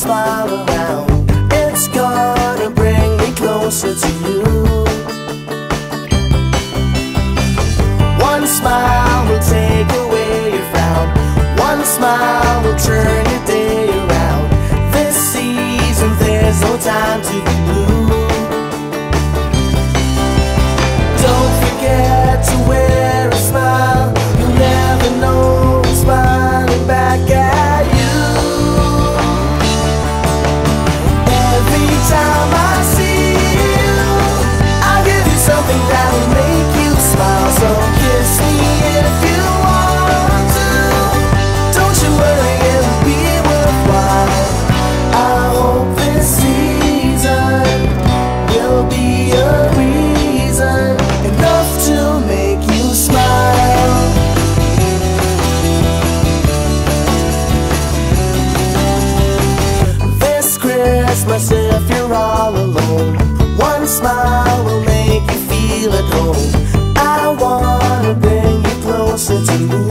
Smile around. It's gonna bring me closer to you ask myself you're all alone. One smile will make you feel at home. I wanna bring you closer to me